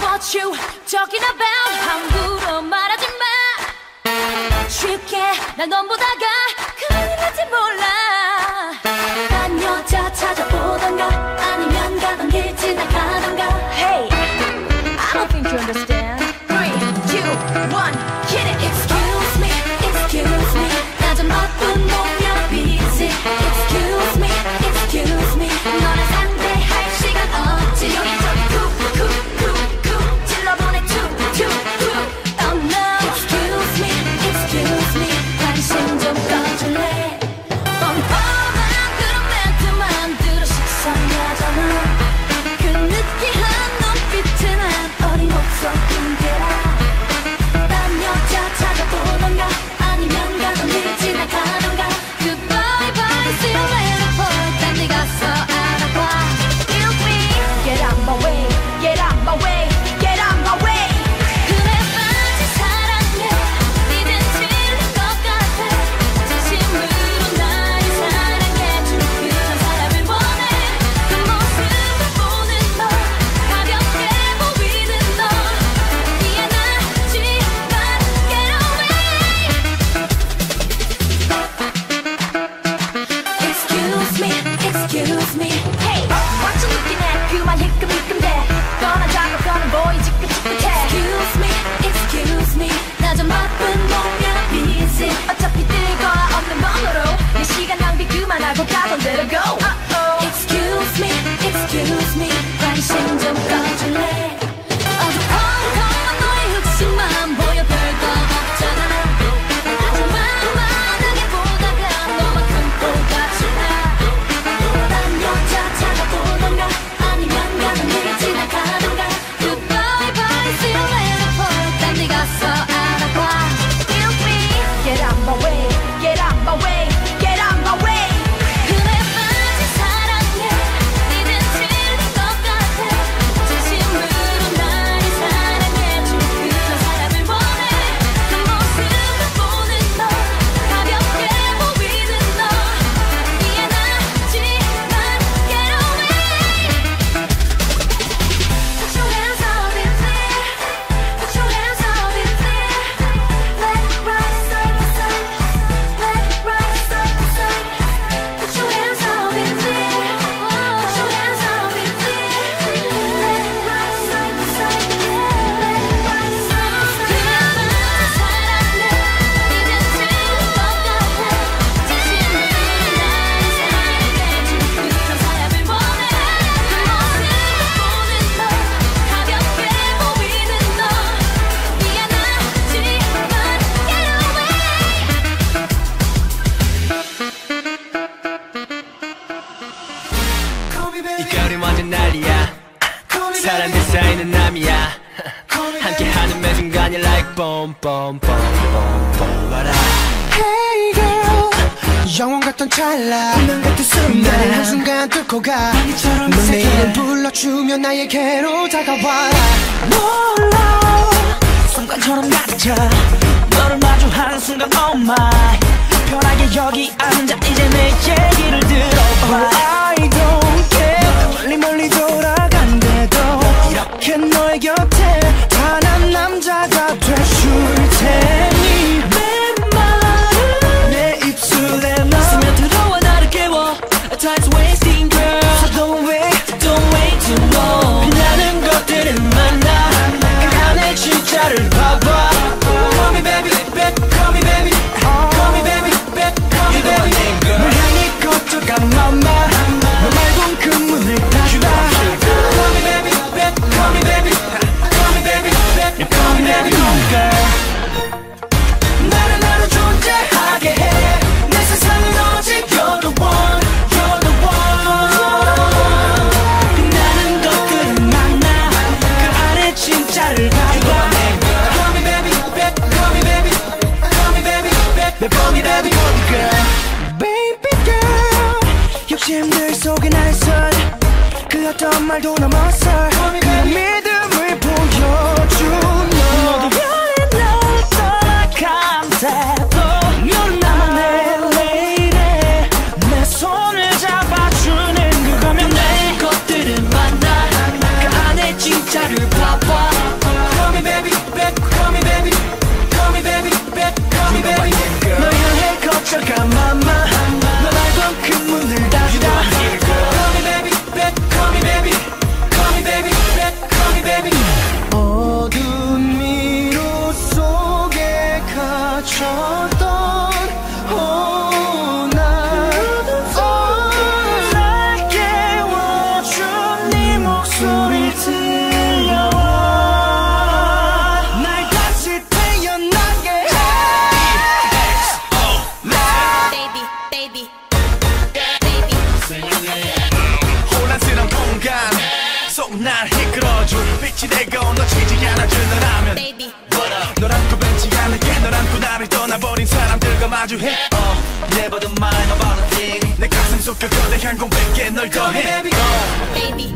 What you talking about? 함부로 말하지 마. 쉽게 날 넘보다가 큰일 날지 몰라. 사람 대사이는 남이야. 함께하는 매 순간이 like bomb bomb bomb bomb bomb 알아 Hey girl 영원 같던 찰나. 운명 같은 순간. 나를 한순간 뚫고 가. 너네 이름 불러주면 나의 개로 다가와. 몰라. mal tun am Mars. 날 이끌어줘. 빛이 되고 놓치지 않아준다면 Baby. What up 널 안고 뱉지 않을게 너랑 또 나를 떠나버린 사람들과 마주해. uh, Never the mind about a thing. 내 가슴 속에 거대한 공백에 널 더해. Baby Baby.